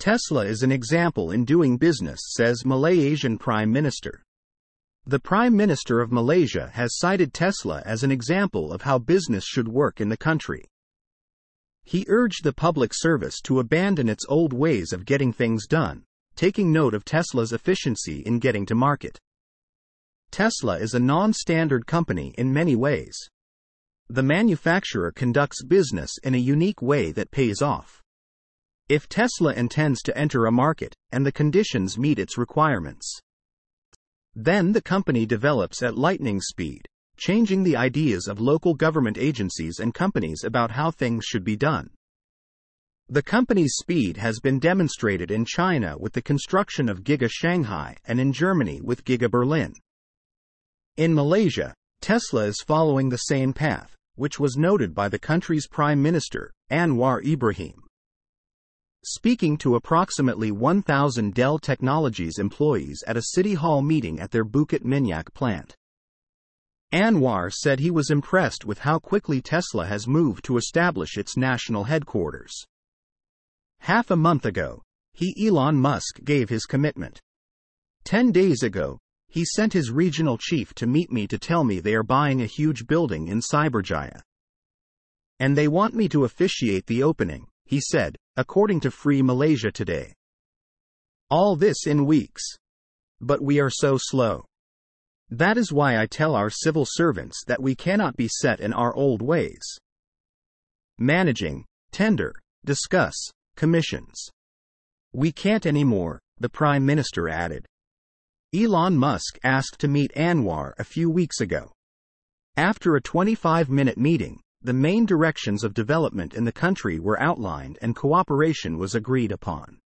Tesla is an example in doing business, says Malaysian Prime Minister. The Prime Minister of Malaysia has cited Tesla as an example of how business should work in the country. He urged the public service to abandon its old ways of getting things done, taking note of Tesla's efficiency in getting to market. Tesla is a non standard company in many ways. The manufacturer conducts business in a unique way that pays off. If Tesla intends to enter a market and the conditions meet its requirements, then the company develops at lightning speed, changing the ideas of local government agencies and companies about how things should be done. The company's speed has been demonstrated in China with the construction of Giga Shanghai and in Germany with Giga Berlin. In Malaysia, Tesla is following the same path, which was noted by the country's Prime Minister, Anwar Ibrahim. Speaking to approximately 1,000 Dell Technologies employees at a City Hall meeting at their Bukit Minyak plant, Anwar said he was impressed with how quickly Tesla has moved to establish its national headquarters. Half a month ago, he Elon Musk gave his commitment. Ten days ago, he sent his regional chief to meet me to tell me they are buying a huge building in Cyberjaya. And they want me to officiate the opening, he said, according to Free Malaysia Today. All this in weeks. But we are so slow. That is why I tell our civil servants that we cannot be set in our old ways. Managing, tender, discuss, commissions. We can't anymore, the Prime Minister added. Elon Musk asked to meet Anwar a few weeks ago. After a 25 minute meeting, the main directions of development in the country were outlined and cooperation was agreed upon.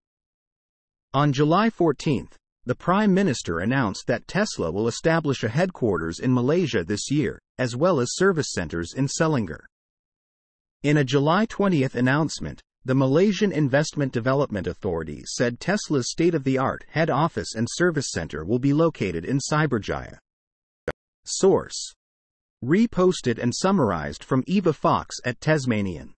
On July 14, the Prime Minister announced that Tesla will establish a headquarters in Malaysia this year, as well as service centers in Selangor. In a July 20 announcement, the Malaysian Investment Development Authority said Tesla's state of the art head office and service center will be located in Cyberjaya. Source Reposted and summarized from Eva Fox at Tesmanian.